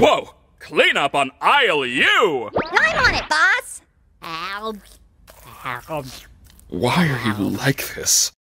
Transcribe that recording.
Whoa! Clean up on aisle U! I'm on it, boss! Why are you like this?